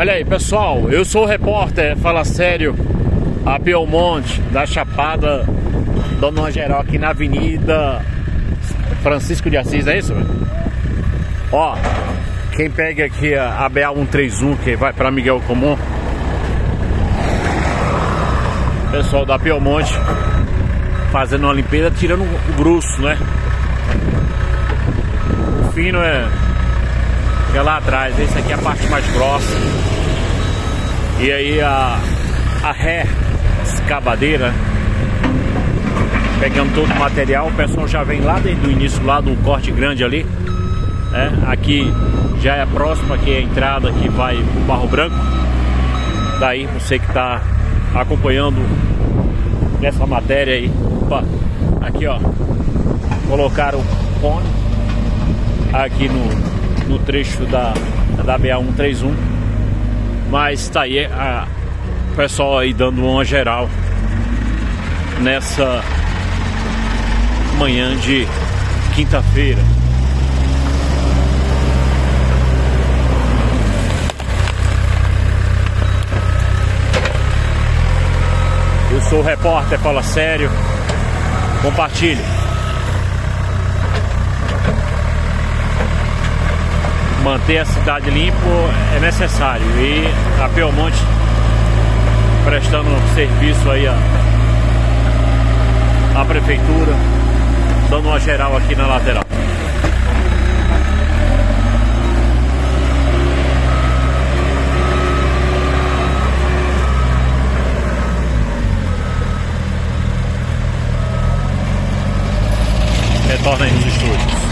Olha aí, pessoal, eu sou o repórter, fala sério, a Belmonte, da Chapada, uma geral aqui na Avenida Francisco de Assis, é isso? Ó, quem pega aqui a BA 131, que vai para Miguel Comum, pessoal da Belmonte fazendo uma limpeza, tirando o bruxo, né? O fino é é lá atrás, esse aqui é a parte mais grossa. E aí a, a ré escavadeira pegando todo o material, o pessoal já vem lá desde o início, lá do corte grande ali. Né? Aqui já é a próxima, aqui é a entrada que vai pro Barro Branco. Daí você que está acompanhando essa matéria aí. Opa, aqui ó, colocaram o cone aqui no no trecho da, da BA-131. Mas tá aí a, o pessoal aí dando uma geral nessa manhã de quinta-feira. Eu sou o repórter, fala sério. Compartilhe. manter a cidade limpa é necessário. E a Pelmonte prestando serviço aí à, à prefeitura, dando uma geral aqui na lateral. Retorna aí nos estúdios.